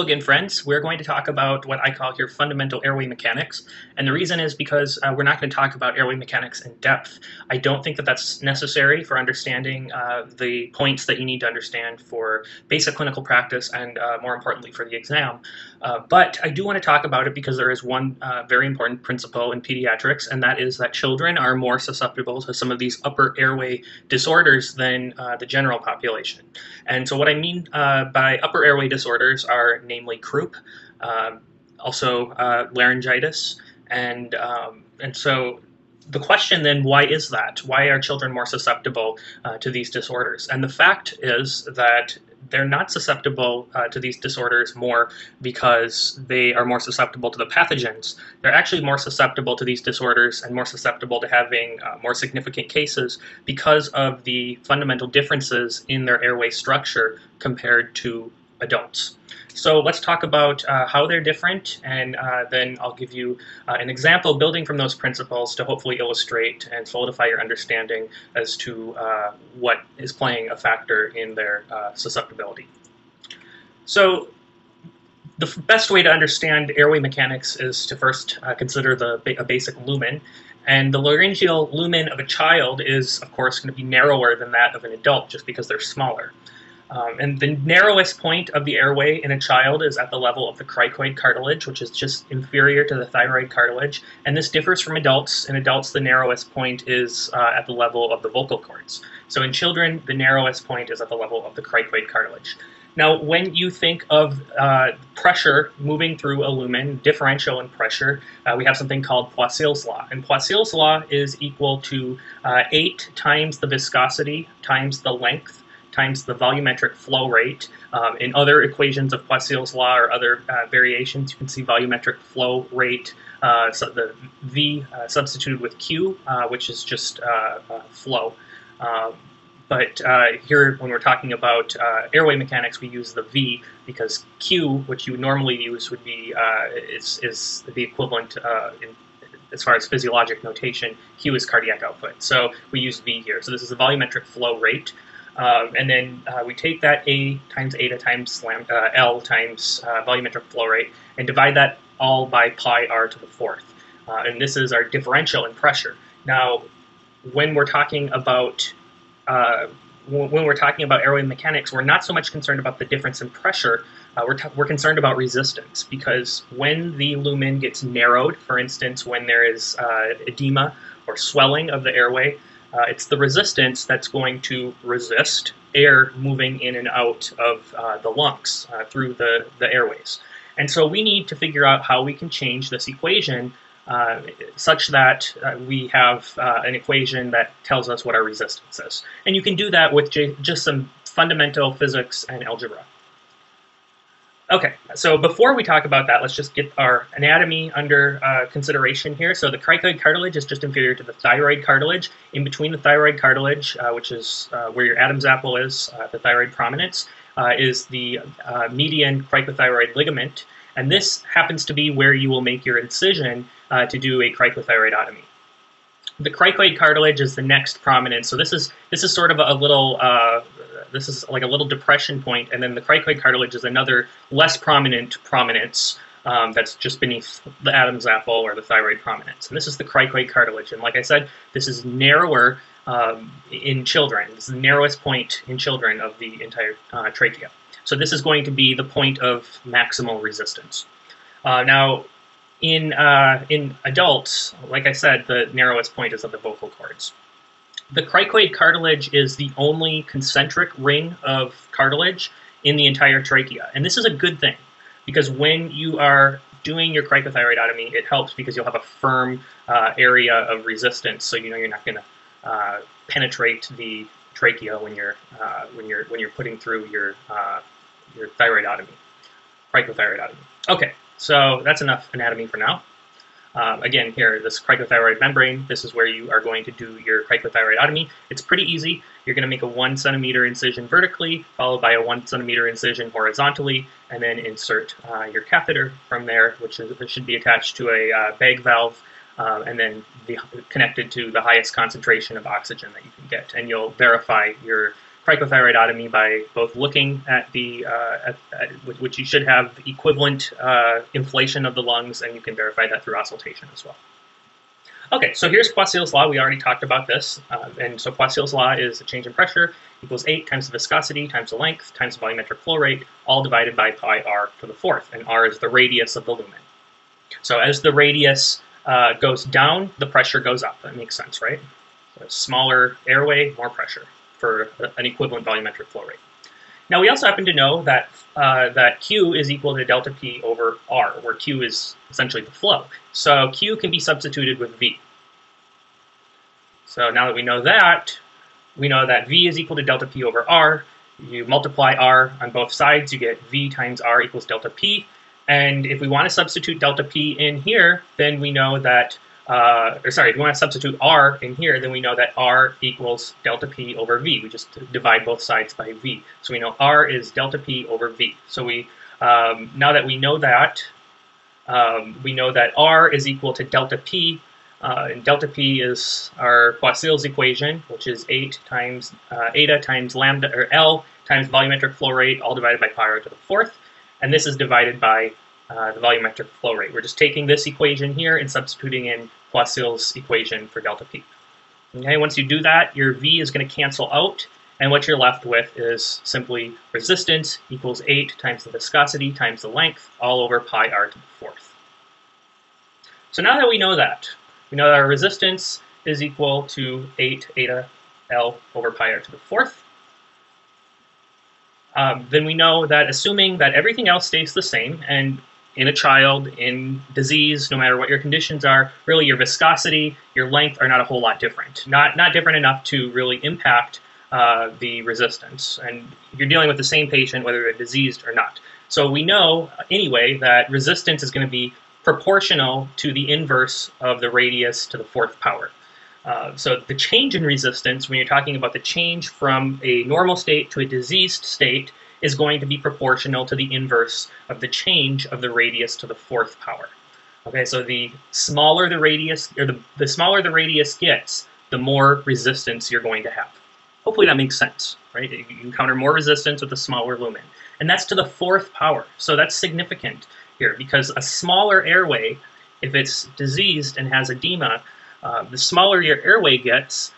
Again, friends. We're going to talk about what I call here fundamental airway mechanics. And the reason is because uh, we're not going to talk about airway mechanics in depth. I don't think that that's necessary for understanding uh, the points that you need to understand for basic clinical practice and, uh, more importantly, for the exam. Uh, but I do want to talk about it because there is one uh, very important principle in pediatrics, and that is that children are more susceptible to some of these upper airway disorders than uh, the general population. And so, what I mean by upper airway disorders are namely croup, um, also uh, laryngitis, and um, and so the question then, why is that? Why are children more susceptible uh, to these disorders? And the fact is that they're not susceptible uh, to these disorders more because they are more susceptible to the pathogens. They're actually more susceptible to these disorders and more susceptible to having uh, more significant cases because of the fundamental differences in their airway structure compared to adults. So let's talk about uh, how they're different, and uh, then I'll give you uh, an example building from those principles to hopefully illustrate and solidify your understanding as to uh, what is playing a factor in their uh, susceptibility. So the best way to understand airway mechanics is to first uh, consider the a basic lumen. And the laryngeal lumen of a child is, of course, going to be narrower than that of an adult just because they're smaller. Um, and the narrowest point of the airway in a child is at the level of the cricoid cartilage, which is just inferior to the thyroid cartilage. And this differs from adults. In adults, the narrowest point is uh, at the level of the vocal cords. So in children, the narrowest point is at the level of the cricoid cartilage. Now, when you think of uh, pressure moving through a lumen, differential in pressure, uh, we have something called Poiseuille's law. And Poiseuille's law is equal to uh, 8 times the viscosity times the length times the volumetric flow rate. Um, in other equations of Poiseuille's law or other uh, variations, you can see volumetric flow rate, uh, so the V uh, substituted with Q, uh, which is just uh, uh, flow. Um, but here, when we're talking about airway mechanics, we use the V because Q, which you would normally use, would be is, is the equivalent in as far as physiologic notation, Q is cardiac output. So we use V here. So this is the volumetric flow rate. Um, and then uh, we take that A times eta times uh, L times uh, volumetric flow rate and divide that all by pi r to the fourth. Uh, and this is our differential in pressure. Now, when we're talking about uh, when we're talking about airway mechanics, we're not so much concerned about the difference in pressure. Uh, we're, we're concerned about resistance because when the lumen gets narrowed, for instance, when there is edema or swelling of the airway, uh, it's the resistance that's going to resist air moving in and out of uh, the lungs uh, through the, the airways. And so we need to figure out how we can change this equation uh, such that uh, we have uh, an equation that tells us what our resistance is. And you can do that with just some fundamental physics and algebra. Okay, so before we talk about that, let's just get our anatomy under uh, consideration here. So the cricoid cartilage is just inferior to the thyroid cartilage. In between the thyroid cartilage, uh, which is uh, where your Adam's apple is, uh, the thyroid prominence, uh, is the uh, median cricothyroid ligament. And this happens to be where you will make your incision to do a cricothyroidotomy. The cricoid cartilage is the next prominent. So this is this is sort of a, little this is like a little depression point, and then the cricoid cartilage is another less prominent prominence um, that's just beneath the Adam's apple or the thyroid prominence. And this is the cricoid cartilage. And like I said, this is narrower um, in children. This is the narrowest point in children of the entire uh, trachea. So this is going to be the point of maximal resistance. Uh, now, in, uh, in adults, like I said, the narrowest point is at the vocal cords. The cricoid cartilage is the only concentric ring of cartilage in the entire trachea. And this is a good thing because when you are doing your cricothyroidotomy, it helps because you'll have a firm uh, area of resistance, so you know you're not going to uh, penetrate the trachea when you're uh, when you're when you're putting through your uh, your thyroidotomy, cricothyroidotomy. Okay, so that's enough anatomy for now. Um, again, here, this cricothyroid membrane, this is where you are going to do your cricothyroidotomy. It's pretty easy. You're going to make a one centimeter incision vertically, followed by a one centimeter incision horizontally, and then insert uh, your catheter from there, which is, should be attached to a uh, bag valve, uh, and then connected to the highest concentration of oxygen that you can get. And you'll verify your cricothyroidotomy by both looking at the, uh, at, at, which you should have equivalent uh, inflation of the lungs, and you can verify that through auscultation as well. Okay, so here's Poiseuille's law. We already talked about this. Uh, and so Poiseuille's law is the change in pressure equals 8 times the viscosity times the length times the volumetric flow rate, all divided by pi r to the fourth. And r is the radius of the lumen. So as the radius uh, goes down, the pressure goes up. That makes sense, right? So smaller airway, more pressure for an equivalent volumetric flow rate. Now we also happen to know that uh, that Q is equal to delta P over R, where Q is essentially the flow. So Q can be substituted with V. So now that we know that, we know that V is equal to delta P over R. You multiply R on both sides, you get V times R equals delta P. And if we want to substitute delta P in here, then we know that uh, or sorry, if we want to substitute r in here, then we know that r equals delta p over v. We just divide both sides by v. So we know r is delta p over v. So we um, now that we know that, um, we know that r is equal to delta p, uh, and delta p is our Poiseuille's equation, which is 8 times uh, eta times lambda, or L times volumetric flow rate, all divided by pi r to the fourth. And this is divided by uh, the volumetric flow rate. We're just taking this equation here and substituting in Poiseuille's equation for delta P. Okay, once you do that, your V is going to cancel out, and what you're left with is simply resistance equals 8 times the viscosity times the length, all over pi r to the fourth. So now that we know that, we know that our resistance is equal to 8 eta L over pi r to the fourth, um, then we know that assuming that everything else stays the same, and in a child, in disease, no matter what your conditions are, really your viscosity, your length are not a whole lot different. Not, not different enough to really impact uh, the resistance. And you're dealing with the same patient, whether they're diseased or not. So we know, anyway, that resistance is going to be proportional to the inverse of the radius to the fourth power. Uh, so the change in resistance, when you're talking about the change from a normal state to a diseased state, is going to be proportional to the inverse of the change of the radius to the fourth power. Okay, so the smaller the radius, or the, the smaller the radius gets, the more resistance you're going to have. Hopefully that makes sense, right? You encounter more resistance with a smaller lumen. And that's to the fourth power. So that's significant here because a smaller airway, if it's diseased and has edema, uh, the smaller your airway gets,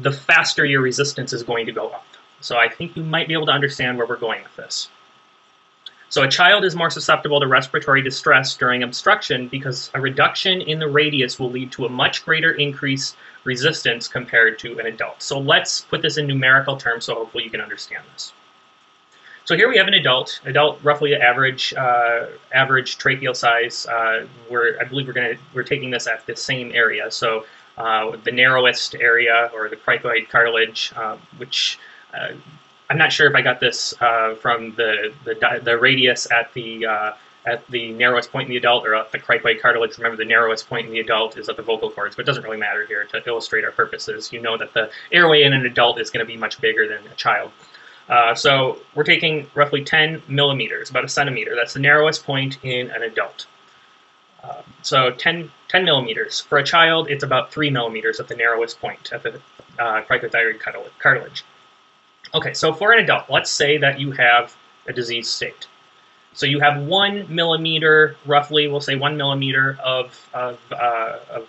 the faster your resistance is going to go up. So I think you might be able to understand where we're going with this. So a child is more susceptible to respiratory distress during obstruction because a reduction in the radius will lead to a much greater increase resistance compared to an adult. So let's put this in numerical terms so hopefully you can understand this. So here we have an adult, adult roughly average uh, average tracheal size. Uh, we're, I believe we're going to we're taking this at the same area. So uh, the narrowest area or the cricoid cartilage, uh, which uh, I'm not sure if I got this uh, from the, the, the radius at the uh, at the narrowest point in the adult or at the cricoid cartilage. Remember, the narrowest point in the adult is at the vocal cords, but it doesn't really matter here to illustrate our purposes. You know that the airway in an adult is going to be much bigger than a child. Uh, so we're taking roughly 10 millimeters, about a centimeter. That's the narrowest point in an adult. Uh, so 10, 10 millimeters. For a child, it's about 3 millimeters at the narrowest point at the uh, cricothyroid cartilage. Okay, so for an adult, let's say that you have a disease state. So you have one millimeter, roughly, we'll say one millimeter of, of, uh, of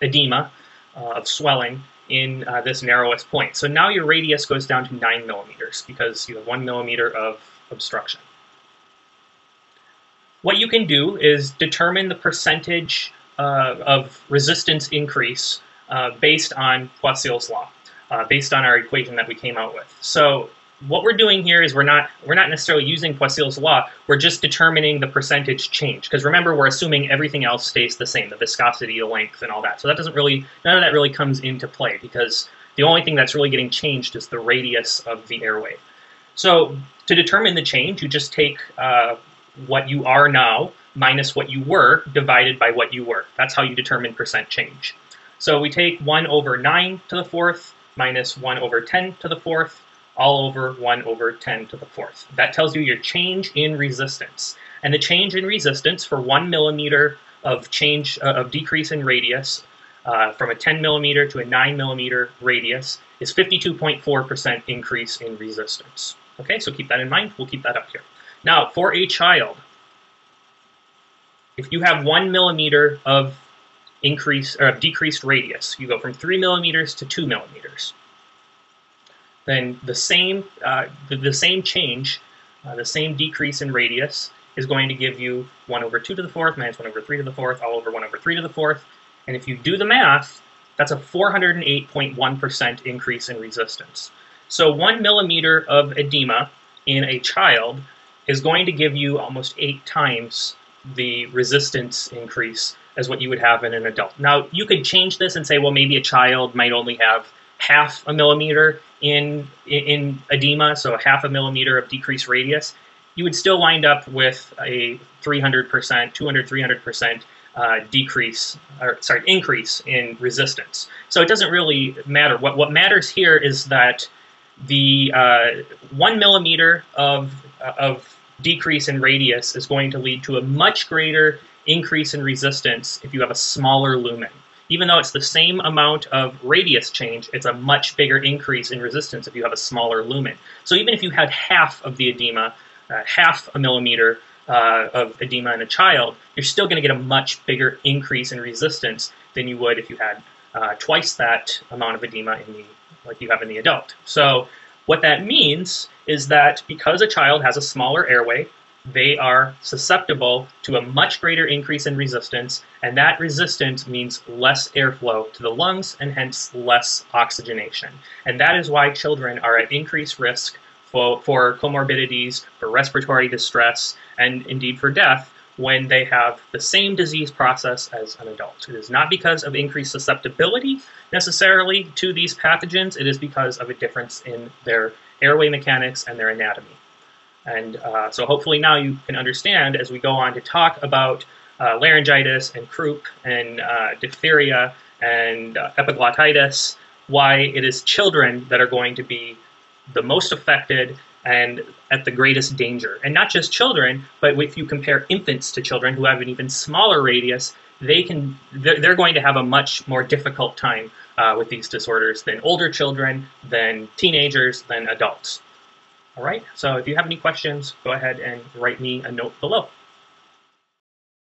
edema, uh, of swelling in uh, this narrowest point. So now your radius goes down to nine millimeters because you have one millimeter of obstruction. What you can do is determine the percentage uh, of resistance increase uh, based on Poiseuille's law uh, based on our equation that we came out with. So what we're doing here is we're not we're not necessarily using Poiseuille's law. We're just determining the percentage change. Because remember, we're assuming everything else stays the same, the viscosity, the length, and all that. So that doesn't really none of that really comes into play because the only thing that's really getting changed is the radius of the airway. So to determine the change, you just take uh, what you are now minus what you were divided by what you were. That's how you determine percent change. So we take 1 over 9 to the fourth minus 1 over 10 to the fourth, all over 1 over 10 to the fourth. That tells you your change in resistance. And the change in resistance for 1 millimeter of change uh, of decrease in radius uh, from a 10 millimeter to a 9 millimeter radius is 52.4% increase in resistance. Okay, so keep that in mind. We'll keep that up here. Now, for a child, if you have one millimeter of increase or decreased radius, you go from three millimeters to two millimeters. Then the same uh, the, the, same change, uh, the same decrease in radius is going to give you 1 over 2 to the fourth minus 1 over 3 to the fourth all over 1 over 3 to the fourth. And if you do the math, that's a 408.1% increase in resistance. So one millimeter of edema in a child is going to give you almost eight times the resistance increase as what you would have in an adult. Now, you could change this and say, well, maybe a child might only have half a millimeter in, in edema, so half a millimeter of decreased radius. You would still wind up with a 300%, 200, 300% uh, decrease, or sorry, increase in resistance. So it doesn't really matter. What, what matters here is that the uh, one millimeter of, of decrease in radius is going to lead to a much greater increase in resistance if you have a smaller lumen. Even though it's the same amount of radius change, it's a much bigger increase in resistance if you have a smaller lumen. So even if you had half of the edema, uh, half a millimeter uh, of edema in a child, you're still going to get a much bigger increase in resistance than you would if you had uh, twice that amount of edema in the like you have in the adult. So what that means is that because a child has a smaller airway, they are susceptible to a much greater increase in resistance, and that resistance means less airflow to the lungs and hence less oxygenation. And that is why children are at increased risk for, for comorbidities, for respiratory distress, and indeed for death when they have the same disease process as an adult. It is not because of increased susceptibility necessarily to these pathogens, it is because of a difference in their airway mechanics and their anatomy. And uh, so hopefully now you can understand as we go on to talk about uh, laryngitis and croup and uh, diphtheria and uh, epiglottitis, why it is children that are going to be the most affected and at the greatest danger. And not just children, but if you compare infants to children who have an even smaller radius, they can they're, going to have a much more difficult time uh, with these disorders than older children, than teenagers, than adults. All right, so if you have any questions, go ahead and write me a note below.